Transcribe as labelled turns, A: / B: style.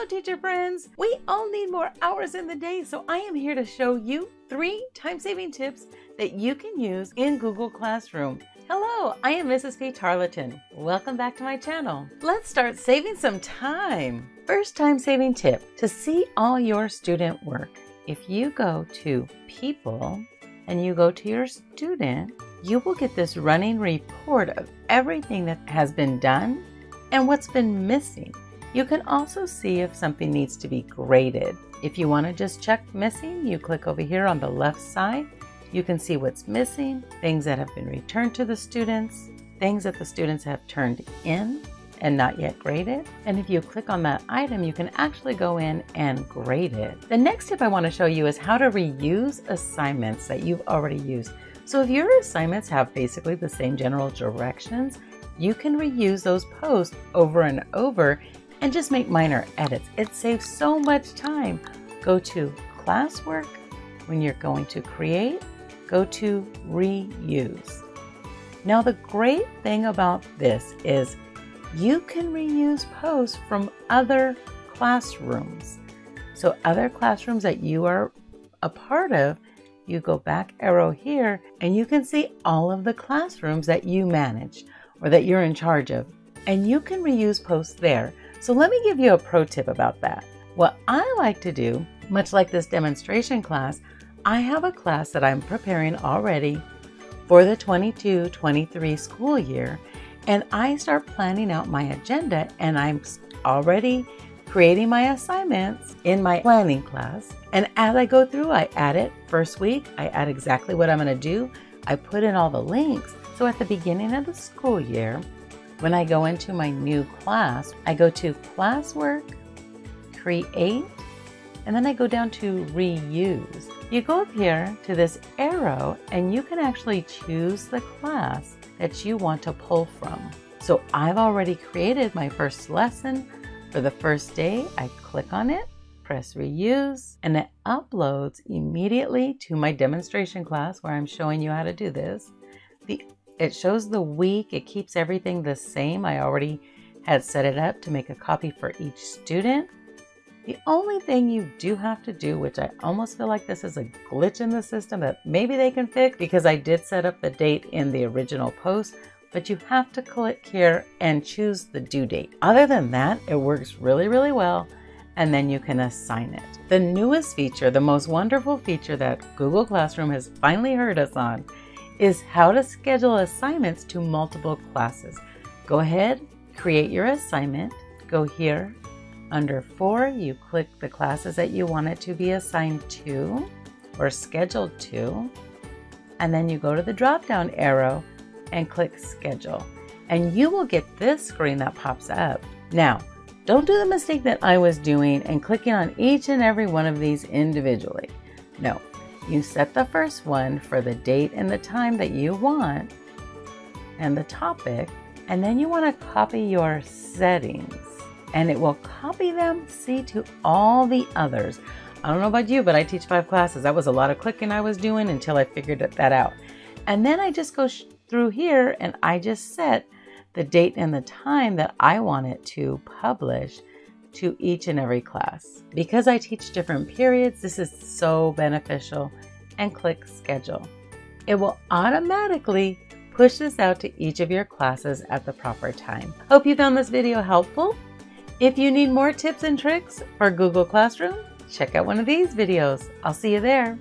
A: Hello, teacher friends. We all need more hours in the day, so I am here to show you three time-saving tips that you can use in Google Classroom. Hello, I am Mrs. P. Tarleton. Welcome back to my channel. Let's start saving some time. First time-saving tip, to see all your student work. If you go to People and you go to your student, you will get this running report of everything that has been done and what's been missing. You can also see if something needs to be graded. If you want to just check missing, you click over here on the left side. You can see what's missing, things that have been returned to the students, things that the students have turned in and not yet graded. And if you click on that item, you can actually go in and grade it. The next tip I want to show you is how to reuse assignments that you've already used. So if your assignments have basically the same general directions, you can reuse those posts over and over and just make minor edits. It saves so much time. Go to classwork. When you're going to create, go to reuse. Now the great thing about this is you can reuse posts from other classrooms. So other classrooms that you are a part of, you go back arrow here and you can see all of the classrooms that you manage or that you're in charge of. And you can reuse posts there. So let me give you a pro tip about that. What I like to do, much like this demonstration class, I have a class that I'm preparing already for the 22-23 school year and I start planning out my agenda and I'm already creating my assignments in my planning class. And as I go through, I add it first week, I add exactly what I'm going to do. I put in all the links. So at the beginning of the school year, when I go into my new class, I go to classwork, create, and then I go down to reuse. You go up here to this arrow and you can actually choose the class that you want to pull from. So I've already created my first lesson for the first day. I click on it, press reuse, and it uploads immediately to my demonstration class where I'm showing you how to do this. The it shows the week, it keeps everything the same. I already had set it up to make a copy for each student. The only thing you do have to do, which I almost feel like this is a glitch in the system that maybe they can fix because I did set up the date in the original post, but you have to click here and choose the due date. Other than that, it works really, really well and then you can assign it. The newest feature, the most wonderful feature that Google Classroom has finally heard us on is how to schedule assignments to multiple classes. Go ahead, create your assignment, go here. Under 4, you click the classes that you want it to be assigned to or scheduled to, and then you go to the drop-down arrow and click Schedule. And you will get this screen that pops up. Now, don't do the mistake that I was doing and clicking on each and every one of these individually. No, you set the first one for the date and the time that you want and the topic, and then you want to copy your settings and it will copy them, see, to all the others. I don't know about you, but I teach five classes. That was a lot of clicking I was doing until I figured that out. And then I just go through here and I just set the date and the time that I want it to publish to each and every class. Because I teach different periods, this is so beneficial and click schedule. It will automatically push this out to each of your classes at the proper time. Hope you found this video helpful. If you need more tips and tricks for Google Classroom, check out one of these videos. I'll see you there.